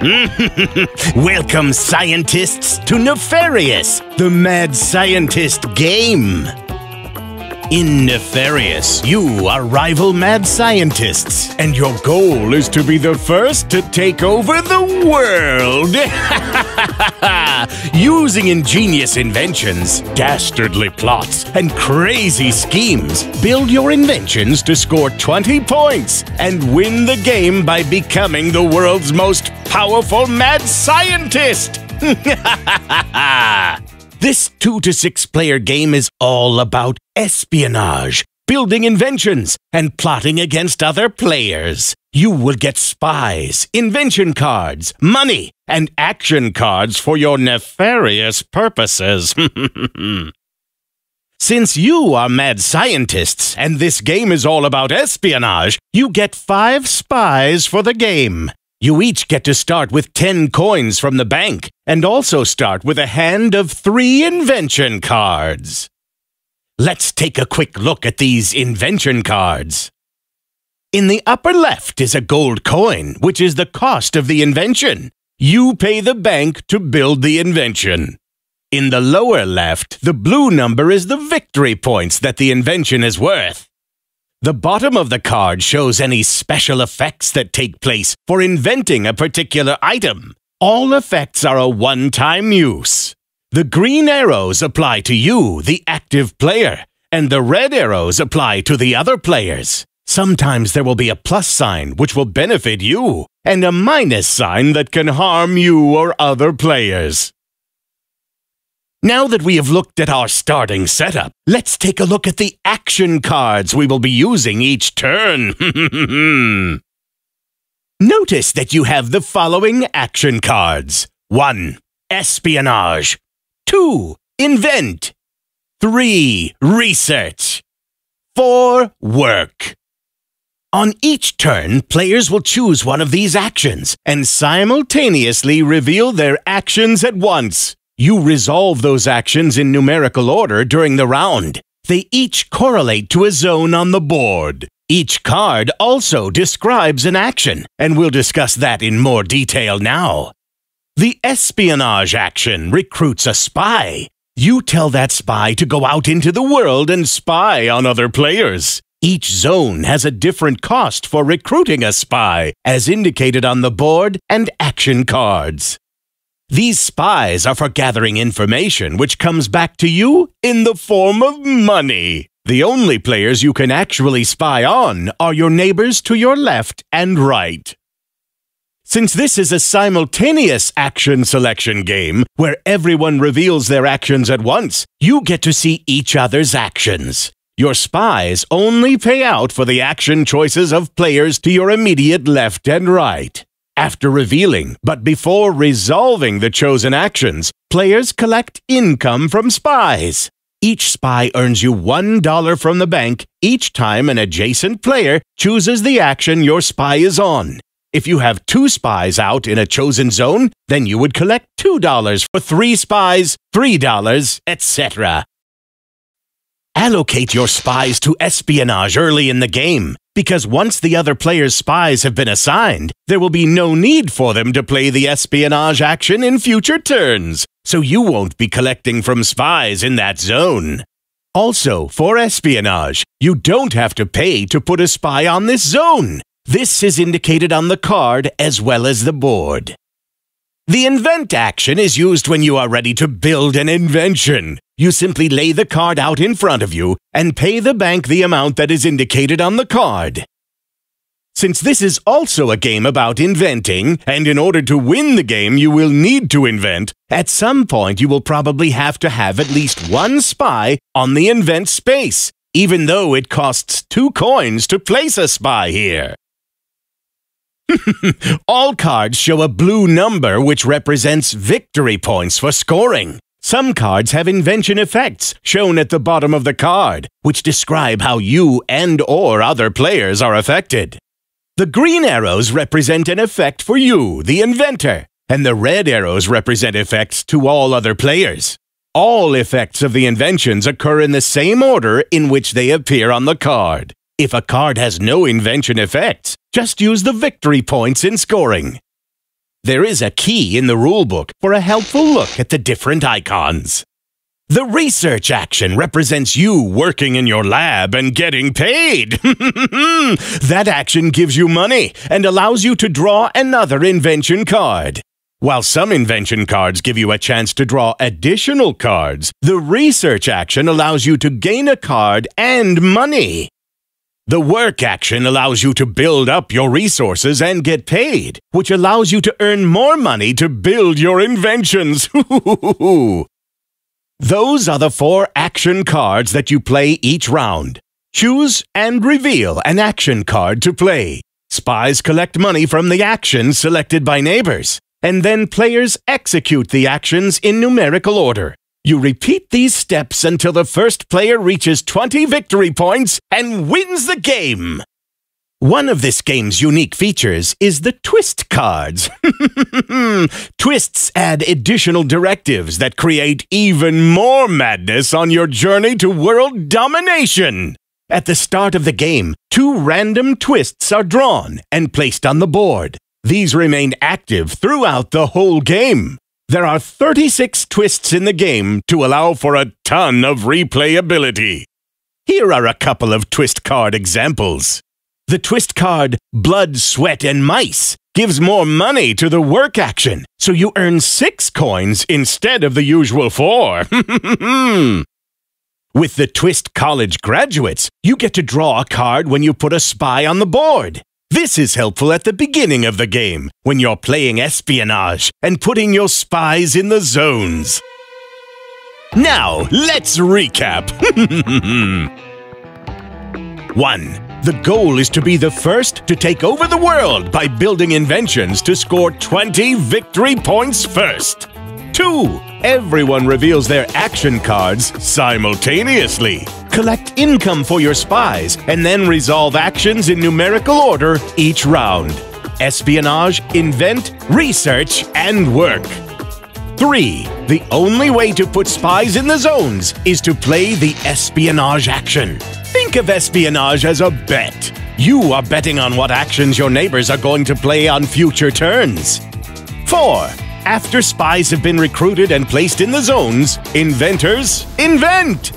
Welcome, scientists, to Nefarious, the mad scientist game. In Nefarious, you are rival mad scientists, and your goal is to be the first to take over the world. Using ingenious inventions, dastardly plots, and crazy schemes, build your inventions to score 20 points and win the game by becoming the world's most powerful mad scientist. This 2 to 6 player game is all about espionage, building inventions, and plotting against other players. You will get spies, invention cards, money, and action cards for your nefarious purposes. Since you are mad scientists and this game is all about espionage, you get five spies for the game. You each get to start with 10 coins from the bank and also start with a hand of three invention cards. Let's take a quick look at these invention cards. In the upper left is a gold coin, which is the cost of the invention. You pay the bank to build the invention. In the lower left, the blue number is the victory points that the invention is worth. The bottom of the card shows any special effects that take place for inventing a particular item. All effects are a one-time use. The green arrows apply to you, the active player, and the red arrows apply to the other players. Sometimes there will be a plus sign which will benefit you, and a minus sign that can harm you or other players. Now that we have looked at our starting setup, let's take a look at the action cards we will be using each turn. Notice that you have the following action cards. 1. Espionage. 2. Invent. 3. Research. 4. Work. On each turn, players will choose one of these actions and simultaneously reveal their actions at once. You resolve those actions in numerical order during the round. They each correlate to a zone on the board. Each card also describes an action, and we'll discuss that in more detail now. The espionage action recruits a spy. You tell that spy to go out into the world and spy on other players. Each zone has a different cost for recruiting a spy, as indicated on the board and action cards. These spies are for gathering information which comes back to you in the form of money. The only players you can actually spy on are your neighbors to your left and right. Since this is a simultaneous action selection game where everyone reveals their actions at once, you get to see each other's actions. Your spies only pay out for the action choices of players to your immediate left and right. After revealing, but before resolving the chosen actions, players collect income from spies. Each spy earns you $1 from the bank each time an adjacent player chooses the action your spy is on. If you have two spies out in a chosen zone, then you would collect $2 for three spies, $3, etc. Allocate your spies to espionage early in the game, because once the other player's spies have been assigned, there will be no need for them to play the espionage action in future turns, so you won't be collecting from spies in that zone. Also, for espionage, you don't have to pay to put a spy on this zone. This is indicated on the card as well as the board. The invent action is used when you are ready to build an invention. You simply lay the card out in front of you and pay the bank the amount that is indicated on the card. Since this is also a game about inventing, and in order to win the game you will need to invent, at some point you will probably have to have at least one spy on the invent space, even though it costs two coins to place a spy here. All cards show a blue number which represents victory points for scoring. Some cards have invention effects shown at the bottom of the card, which describe how you and or other players are affected. The green arrows represent an effect for you, the inventor, and the red arrows represent effects to all other players. All effects of the inventions occur in the same order in which they appear on the card. If a card has no invention effects, just use the victory points in scoring. There is a key in the rulebook for a helpful look at the different icons. The research action represents you working in your lab and getting paid. that action gives you money and allows you to draw another invention card. While some invention cards give you a chance to draw additional cards, the research action allows you to gain a card and money. The work action allows you to build up your resources and get paid, which allows you to earn more money to build your inventions. Those are the four action cards that you play each round. Choose and reveal an action card to play. Spies collect money from the actions selected by neighbors and then players execute the actions in numerical order. You repeat these steps until the first player reaches 20 victory points and wins the game. One of this game's unique features is the twist cards. Twists add additional directives that create even more madness on your journey to world domination. At the start of the game, two random twists are drawn and placed on the board. These remain active throughout the whole game. There are 36 twists in the game to allow for a ton of replayability. Here are a couple of twist card examples. The twist card Blood, Sweat, and Mice gives more money to the work action, so you earn six coins instead of the usual four. With the Twist College graduates, you get to draw a card when you put a spy on the board. This is helpful at the beginning of the game, when you're playing espionage and putting your spies in the zones. Now, let's recap. 1. The goal is to be the first to take over the world by building inventions to score 20 victory points first. 2. Everyone reveals their action cards simultaneously. Collect income for your spies and then resolve actions in numerical order each round. Espionage, invent, research, and work. 3. The only way to put spies in the zones is to play the espionage action. Think of espionage as a bet. You are betting on what actions your neighbors are going to play on future turns. 4. After spies have been recruited and placed in the zones, inventors invent!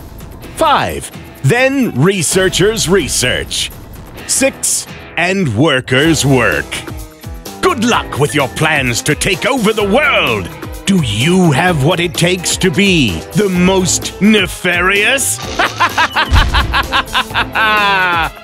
5. Then researchers research. 6. And workers work. Good luck with your plans to take over the world! Do you have what it takes to be the most nefarious?